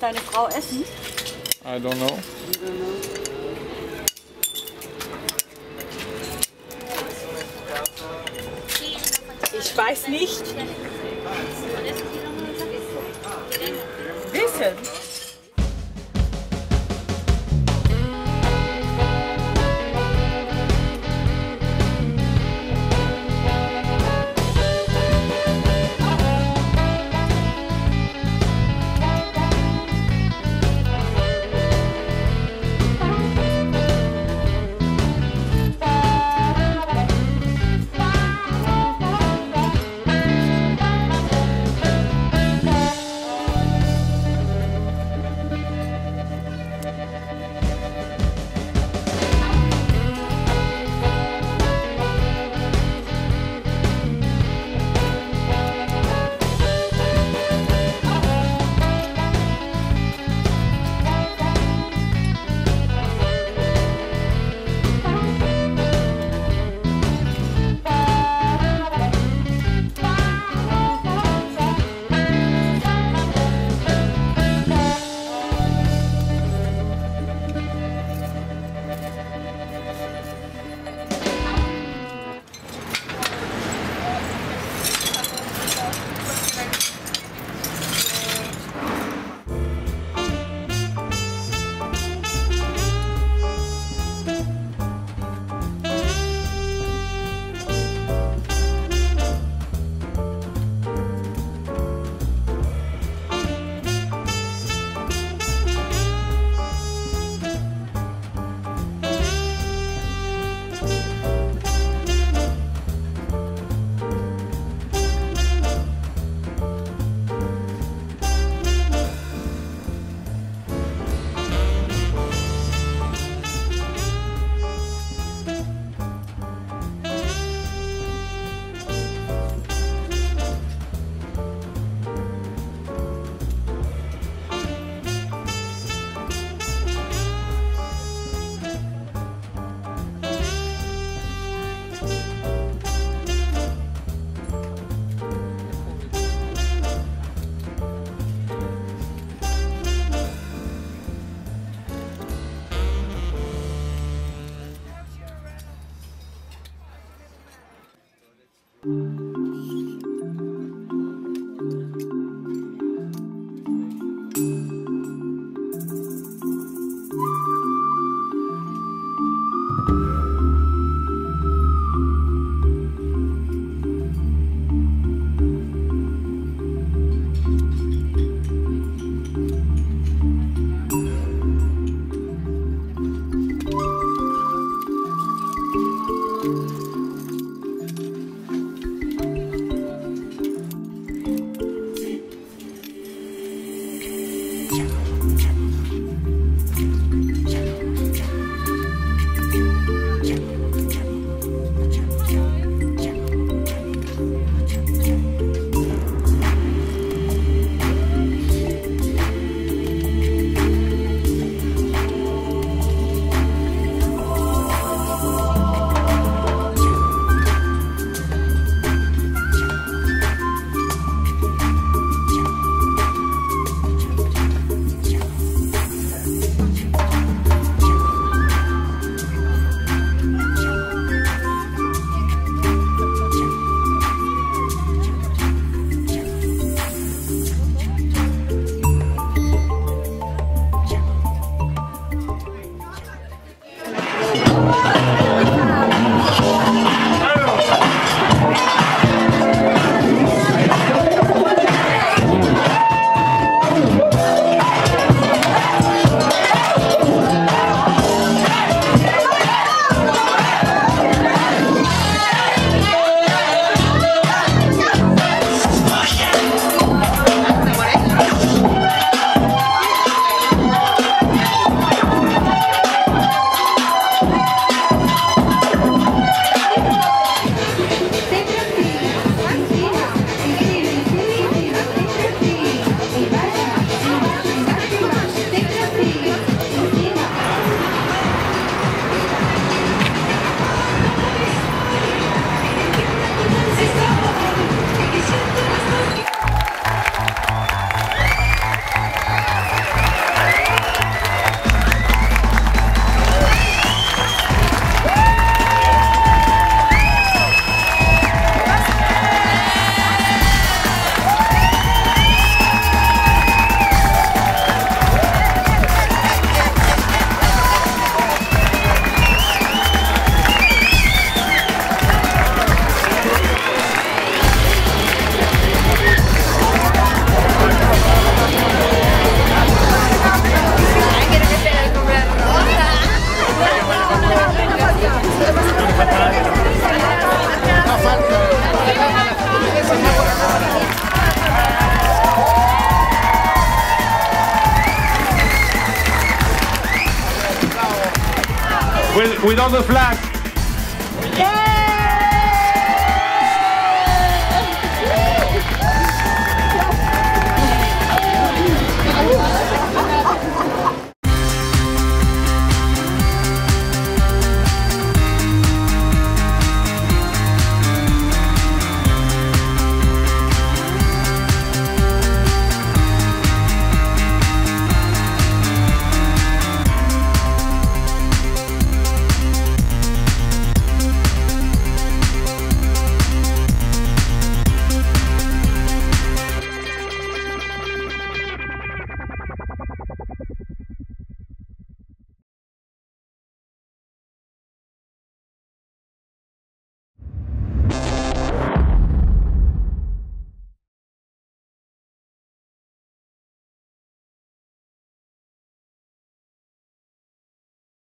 deine Frau essen? I don't know. Ich weiß nicht. Wissen? With all the flags. Yeah!